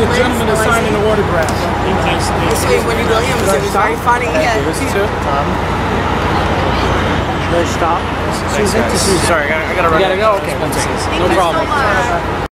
the gentleman is signing the autograph. So when you go him, it was very funny. Yeah. Should I stop. Sorry, I gotta, I gotta run. You gotta go? Okay. No problem.